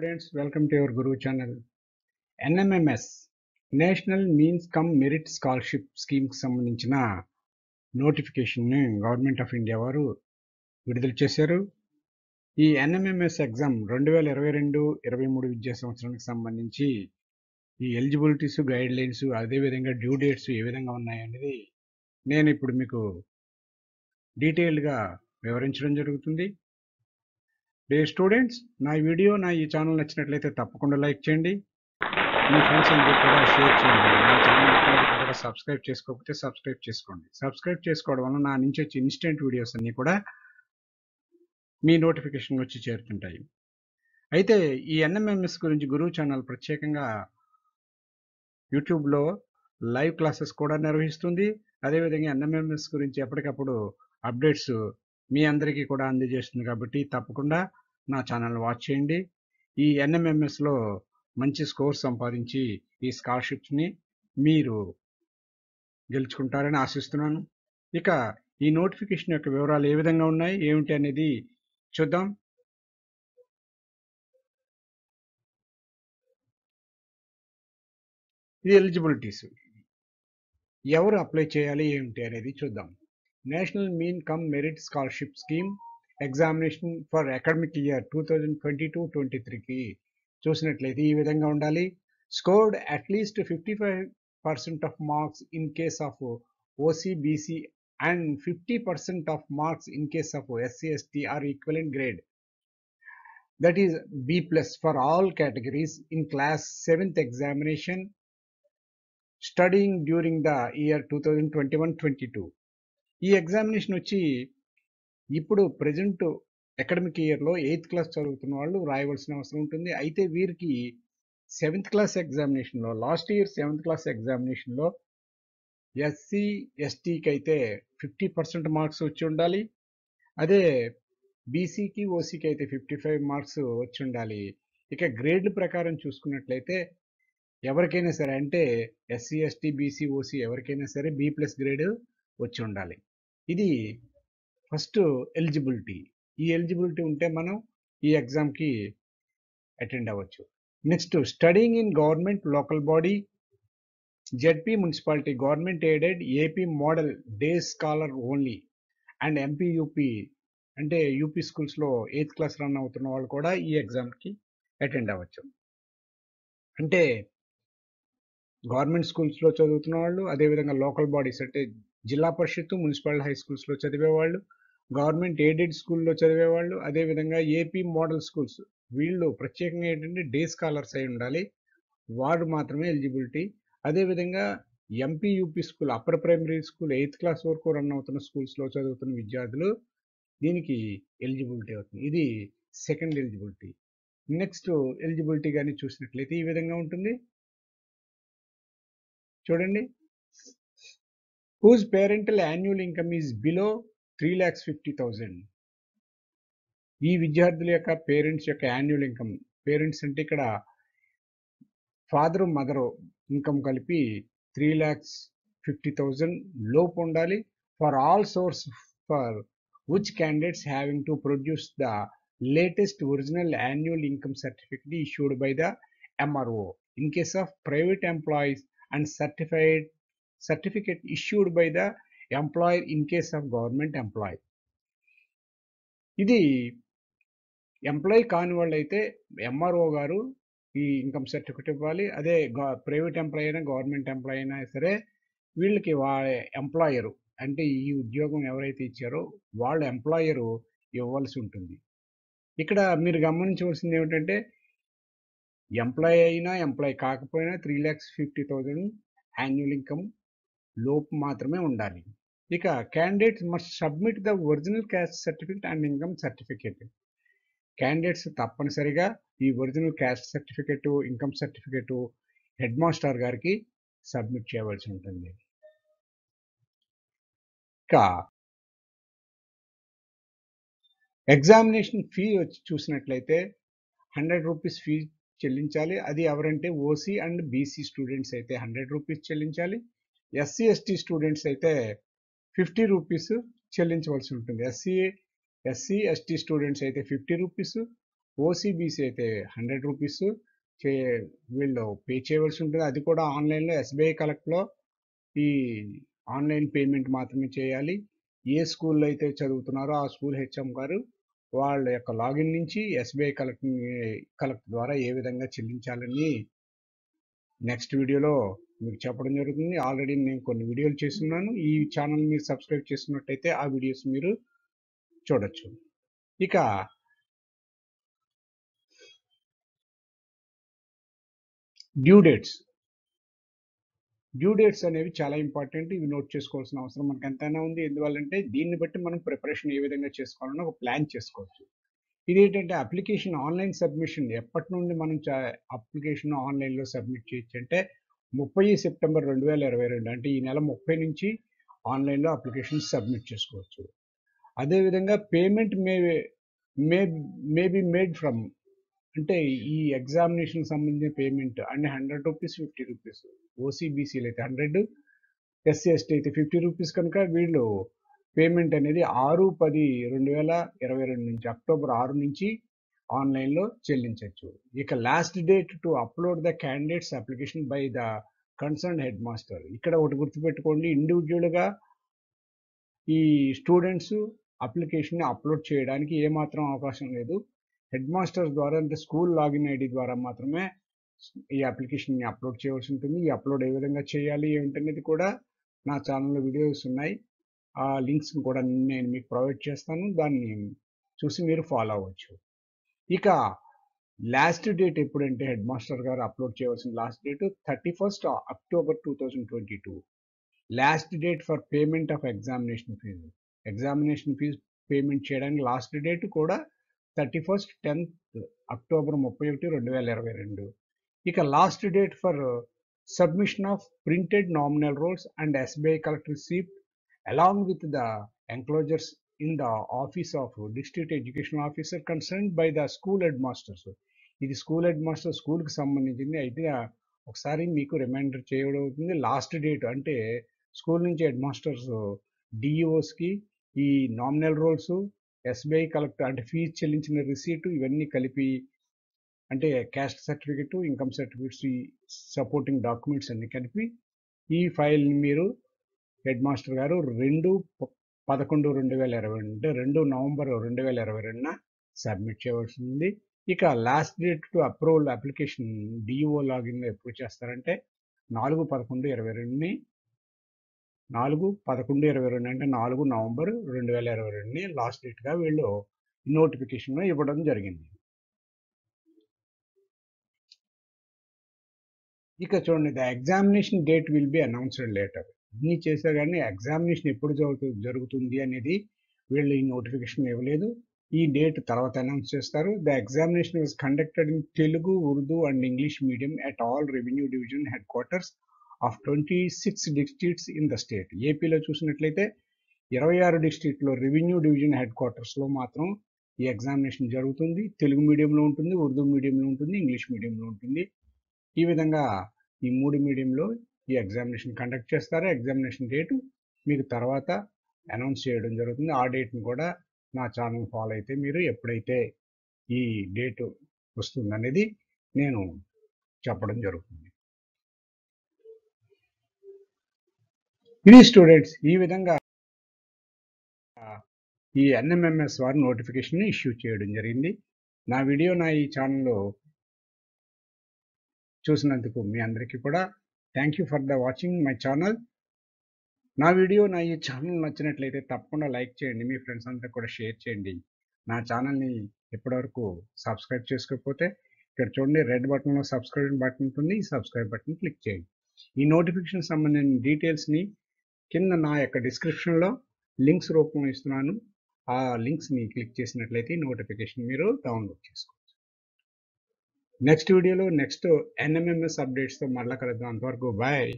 Students welcome to your Guru channel NMMS national means cum merit scholarship స్కీమ్కి సంబంధించిన నోటిఫికేషన్ని government of India వారు విడుదల చేశారు. ఈ ఎన్ఎంఎంఎస్ ఎగ్జామ్ రెండు వేల ఇరవై రెండు ఇరవై మూడు విద్యా సంవత్సరానికి సంబంధించి ఈ ఎలిజిబిలిటీస్ గైడ్ లైన్స్ అదేవిధంగా డ్యూ డేట్స్ ఏ విధంగా ఉన్నాయనేది నేను ఇప్పుడు మీకు డీటెయిల్డ్గా వివరించడం జరుగుతుంది. డే స్టూడెంట్స్ నా వీడియో నా ఈ ఛానల్ నచ్చినట్లయితే తప్పకుండా లైక్ చేయండి. మీ ఫ్రెండ్స్ కూడా షేర్ చేయండి. నా ఛానల్ కూడా సబ్స్క్రైబ్ చేసుకోకపోతే సబ్స్క్రైబ్ చేసుకోండి. సబ్స్క్రైబ్ చేసుకోవడం వల్ల నా నుంచి వచ్చే ఇన్స్టెంట్ వీడియోస్ అన్నీ కూడా మీ నోటిఫికేషన్ వచ్చి చేరుతుంటాయి. అయితే ఈ ఎన్ఎంఎంఎస్ గురించి గురువు ఛానల్ ప్రత్యేకంగా యూట్యూబ్లో లైవ్ క్లాసెస్ కూడా నిర్వహిస్తుంది. అదేవిధంగా ఎన్ఎంఎంఎస్ గురించి ఎప్పటికప్పుడు అప్డేట్స్ మీ అందరికీ కూడా అందజేస్తుంది కాబట్టి తప్పకుండా నా ఛానల్ వాచ్ చేయండి. ఈ ఎన్ఎంఎంఎస్లో మంచి స్కోర్ సంపాదించి ఈ స్కాలర్షిప్స్ని మీరు గెలుచుకుంటారని ఆశిస్తున్నాను. ఇక ఈ నోటిఫికేషన్ యొక్క వివరాలు ఏ విధంగా ఉన్నాయి ఏమిటి అనేది చూద్దాం. ఇది ఎలిజిబిలిటీస్ ఎవరు అప్లై చేయాలి ఏమిటి అనేది చూద్దాం. National mean cum merit scholarship scheme examination for academic year two thousand twenty two twenty త్రీకి చూసినట్లయితే ఈ విధంగా ఉండాలి. Scored at least fifty five percent of marks in case of OC BC and fifty percent of marks in case of SC ST or equivalent grade. That is B plus for all categories in class seventh examination in class 7th examination studying during the year 2021-22 ఈ examination వచ్చి ఇప్పుడు present academic ఇయర్లో eighth class చదువుతున్న వాళ్ళు రాయవలసిన అవసరం ఉంటుంది. అయితే వీరికి సెవెంత్ క్లాస్ ఎగ్జామినేషన్లో లాస్ట్ ఇయర్ సెవెంత్ క్లాస్ ఎగ్జామినేషన్లో ఎస్సీ ఎస్టీకి అయితే ఫిఫ్టీ పర్సెంట్ మార్క్స్ వచ్చి ఉండాలి. అదే బీసీకి ఓసీకి అయితే ఫిఫ్టీ ఫైవ్ మార్క్స్ వచ్చి ఉండాలి. ఇక గ్రేడ్ల ప్రకారం చూసుకున్నట్లయితే ఎవరికైనా సరే అంటే ఎస్సీ ఎస్టీ బీసీ ఓసీ ఎవరికైనా సరే బీ ప్లస్ గ్రేడ్ వచ్చి ఉండాలి. ఇది ఫస్ట్ ఎలిజిబిలిటీ. ఈ ఎలిజిబిలిటీ ఉంటే మనం ఈ ఎగ్జామ్కి అటెండ్ అవ్వచ్చు. Next studying in government local body. ZP municipality government aided AP model day scholar only. And MP UP అంటే యూపీ స్కూల్స్లో ఎయిత్ క్లాస్ రన్ అవుతున్న వాళ్ళు కూడా ఈ ఎగ్జామ్కి అటెండ్ అవ్వచ్చు. అంటే గవర్నమెంట్ స్కూల్స్లో చదువుతున్న వాళ్ళు అదేవిధంగా లోకల్ బాడీస్ అంటే జిల్లా పరిషత్తు మున్సిపల్ హై స్కూల్స్లో చదివేవాళ్ళు గవర్నమెంట్ ఎయిడెడ్ స్కూల్లో చదివేవాళ్ళు అదేవిధంగా ఏపీ మోడల్ స్కూల్స్. వీళ్ళు ప్రత్యేకంగా ఏంటంటే డే స్కాలర్స్ అయి ఉండాలి. వారు మాత్రమే ఎలిజిబిలిటీ. అదేవిధంగా MP UP school upper primary school eighth class వరకు రన్ అవుతున్న స్కూల్స్లో చదువుతున్న విద్యార్థులు దీనికి ఎలిజిబిలిటీ అవుతుంది. ఇది సెకండ్ ఎలిజిబిలిటీ. నెక్స్ట్ ఎలిజిబిలిటీ కానీ చూసినట్లయితే ఈ విధంగా ఉంటుంది. చూడండి. Whose parental annual income is below three lakhs fifty thousand ఈ విద్యార్థుల యొక్క పేరెంట్స్ యొక్క యాన్యువల్ ఇన్కమ్ పేరెంట్స్ అంటే ఇక్కడ ఫాదరు మదరు ఇన్కమ్ కలిపి త్రీ ల్యాక్స్ ఫిఫ్టీ థౌజండ్ లోపు ఉండాలి. For all source for which candidates having to produce the latest original annual income certificate issued by the MRO in case of private employees and certified certificate issued by the employer in case of government employee ఇది employee కాని వాళ్ళు అయితే MRO గారు ఈ income certificate ఇవ్వాలి. అదే private employee అయినా government employee అయినా సరే వీళ్ళకి వా ఎంప్లాయరు అంటే ఈ ఉద్యోగం ఎవరైతే ఇచ్చారో వాళ్ళ ఎంప్లాయరు ఇవ్వాల్సి ఉంటుంది. ఇక్కడ మీరు గమనించవలసింది ఏమిటంటే ఎంప్లాయీ అయినా ఎంప్లాయీ కాకపోయినా three lakhs fifty thousand annual income లోపు మాత్రమే ఉండాలి. ఇక candidates must submit the original caste certificate and income certificate candidates తప్పనిసరిగా ఈ original caste certificate income certificate head master గారికి సబ్మిట్ చేయవలసి ఉంటుంది. ఇక ఎగ్జామినేషన్ ఫీ వచ్చి చూసినట్లయితే హండ్రెడ్ రూపీస్ ఫీ చెల్లించాలి. అది ఎవరంటే ఓసీ అండ్ బీసీ స్టూడెంట్స్ అయితే హండ్రెడ్ రూపీస్ చెల్లించాలి. ఎస్సీ ఎస్టీ స్టూడెంట్స్ అయితే ఫిఫ్టీ రూపీస్ చెల్లించవలసి ఉంటుంది. ఎస్సీఏ ఎస్సీ ఎస్టీ స్టూడెంట్స్ అయితే ఫిఫ్టీ రూపీస్ ఓసీబీసీ అయితే హండ్రెడ్ రూపీస్ చే వీళ్ళు పే చేయవలసి ఉంటుంది. అది కూడా ఆన్లైన్లో ఎస్బీఐ కలెక్ట్లో ఈ ఆన్లైన్ పేమెంట్ మాత్రమే చేయాలి. ఏ స్కూల్లో అయితే చదువుతున్నారో ఆ స్కూల్ హెచ్ఎం గారు వాళ్ళ యొక్క లాగిన్ నుంచి ఎస్బీఐ కలెక్ట్ కలెక్ట్ ద్వారా ఏ విధంగా చెల్లించాలని నెక్స్ట్ వీడియోలో మీకు చెప్పడం జరుగుతుంది. ఆల్రెడీ నేను కొన్ని వీడియోలు చేస్తున్నాను. ఈ ఛానల్ మీరు సబ్స్క్రైబ్ చేసినట్టయితే ఆ వీడియోస్ మీరు చూడొచ్చు. ఇక డ్యూ డేట్స్. డ్యూ డేట్స్ అనేవి చాలా ఇంపార్టెంట్. ఇవి నోట్ చేసుకోవాల్సిన అవసరం మనకు ఎంతైనా ఉంది. ఎందువల్లంటే దీన్ని బట్టి మనం ప్రిపరేషన్ ఏ విధంగా చేసుకోవాలని ఒక ప్లాన్ చేసుకోవచ్చు. ఇది ఏంటంటే అప్లికేషన్ ఆన్లైన్ సబ్మిషన్ ఎప్పటి నుండి మనం అప్లికేషన్ ఆన్లైన్లో సబ్మిట్ చేయొచ్చు అంటే ముప్పై సెప్టెంబర్ రెండు వేల ఇరవై రెండు అంటే ఈ నెల ముప్పై నుంచి ఆన్లైన్లో అప్లికేషన్ సబ్మిట్ చేసుకోవచ్చు. అదేవిధంగా payment may may may be made from అంటే ఈ ఎగ్జామినేషన్ సంబంధించిన పేమెంట్ అంటే హండ్రెడ్ రూపీస్ ఫిఫ్టీ రూపీస్. ఓసీబీసీలు అయితే హండ్రెడ్ ఎస్సీ ఎస్టీ అయితే ఫిఫ్టీ రూపీస్ కనుక వీళ్ళు పేమెంట్ అనేది ఆరు పది రెండు వేల ఇరవై రెండు నుంచి అక్టోబర్ ఆరు నుంచి ఆన్లైన్లో చెల్లించవచ్చు ఇక last date to upload the candidates application by the concern headmaster. ఇక్కడ ఒకటి గుర్తుపెట్టుకోండి ఇండివిజువల్గా ఈ స్టూడెంట్స్ అప్లికేషన్ని అప్లోడ్ చేయడానికి ఏమాత్రం అవకాశం లేదు. హెడ్ మాస్టర్ ద్వారా అంటే స్కూల్ లాగిన్ ఐడి ద్వారా మాత్రమే ఈ అప్లికేషన్ని అప్లోడ్ చేయవలసి ఉంటుంది. ఈ అప్లోడ్ ఏ విధంగా చేయాలి ఏమిటనేది కూడా నా ఛానల్లో వీడియోస్ ఉన్నాయి. ఆ లింక్స్ని కూడా నేను మీకు ప్రొవైడ్ చేస్తాను. దాన్ని చూసి మీరు ఫాలో అవ్వచ్చు. ఇక లాస్ట్ డేట్ ఎప్పుడంటే హెడ్ మాస్టర్ గారు అప్లోడ్ చేయవలసిన last date thirty first October two thousand twenty two. Last date for payment of examination fee. Examination fee payment చేయడానికి లాస్ట్ డేట్ కూడా థర్టీ ఫస్ట్ టెన్త్ అక్టోబర్ ముప్పై ఒకటి రెండు వేల ఇరవై రెండు. ఇక last date for submission of printed nominal rolls and SBI collect receipt along with the enclosures in the office of district education officer concerned by the school headmasters ఇది school headmaster స్కూల్కి సంబంధించింది. అయితే ఒకసారి మీకు reminder చేయడం అవుతుంది. Last date అంటే school నుంచి హెడ్ మాస్టర్స్ డిఈఓస్కి ఈ నామినల్ రోల్స్ ఎస్బీఐ కలెక్ట్ అంటే ఫీజు చెల్లించిన రిసీట్ ఇవన్నీ కలిపి అంటే క్యాస్ట్ సర్టిఫికెట్ ఇన్కమ్ సర్టిఫికెట్స్ ఈ సపోర్టింగ్ డాక్యుమెంట్స్ అన్నీ కలిపి ఈ ఫైల్ని మీరు హెడ్ మాస్టర్ గారు రెండు పదకొండు రెండు వేల ఇరవై రెండు అంటే రెండు నవంబర్ రెండు వేల ఇరవై రెండున సబ్మిట్ చేయవలసి ఉంది ఇక last date to approval application DO login ఎప్పుడు చేస్తారంటే నాలుగు పదకొండు ఇరవై రెండుని నాలుగు పదకొండు ఇరవై రెండు అంటే నాలుగు నవంబర్ రెండు వేల ఇరవై రెండుని లాస్ట్ డేట్గా వీళ్ళు నోటిఫికేషన్ ఇవ్వడం జరిగింది. ఇక చూడండి the examination date will be announced later. ఇన్ని చేశారు కానీ ఎగ్జామినేషన్ ఎప్పుడు జరుగుతుంది జరుగుతుంది అనేది వీళ్ళు ఈ నోటిఫికేషన్ ఇవ్వలేదు. ఈ డేట్ తర్వాత అనౌన్స్ చేస్తారు. The examination was conducted in Telugu Urdu and English medium at all revenue division headquarters of twenty six districts in the state. ఏపీలో చూసినట్లయితే ఇరవై ఆరు డిస్ట్రిక్ట్లో రెవెన్యూ డివిజన్ హెడ్ క్వార్టర్స్లో మాత్రం ఈ ఎగ్జామినేషన్ జరుగుతుంది. తెలుగు మీడియంలో ఉంటుంది ఉర్దూ మీడియంలో ఉంటుంది ఇంగ్లీష్ మీడియంలో ఉంటుంది. ఈ విధంగా ఈ మూడు మీడియంలో ఈ ఎగ్జామినేషన్ కండక్ట్ చేస్తారు? ఎగ్జామినేషన్ డేటు మీకు తర్వాత అనౌన్స్ చేయడం జరుగుతుంది. ఆ డేట్ని కూడా నా ఛానల్ ఫాలో అయితే మీరు ఎప్పుడైతే ఈ డేటు వస్తుందనేది నేను చెప్పడం జరుగుతుంది. ఇది స్టూడెంట్స్ ఈ విధంగా ఈ ఎన్ఎంఎంఎస్ వారి నోటిఫికేషన్ ఇష్యూ చేయడం జరిగింది. నా వీడియో నా ఈ ఛానల్లో చూసినందుకు మీ అందరికీ కూడా thank you for the watching my channel నా వీడియో నా ఈ ఛానల్ నచ్చినట్లయితే తప్పకుండా లైక్ చేయండి మీ ఫ్రెండ్స్ అందరికి కూడా షేర్ చేయండి. నా ఛానల్ని ఇప్పటివరకు సబ్స్క్రైబ్ చేసుకోకపోతే ఇక్కడ చూడండి రెడ్ బటన్లో సబ్స్క్రైబ్ బటన్ ఉంటుంది ఈ సబ్స్క్రైబ్ బటన్ క్లిక్ చేయండి. ఈ నోటిఫికేషన్ సంబంధించిన డీటెయిల్స్ని కింద నా యొక్క డిస్క్రిప్షన్లో లింక్స్ రూపం ఇస్తున్నాను. ఆ లింక్స్ని క్లిక్ చేసినట్లయితే నోటిఫికేషన్ మీరు డౌన్లోడ్ చేసుకోండి నెక్స్ట్ వీడియోలో నెక్స్ట్ ఎన్ఎంఎంఎస్ అప్డేట్స్తో మళ్ళీ కలుద్దాం. అంతవరకు బాయ్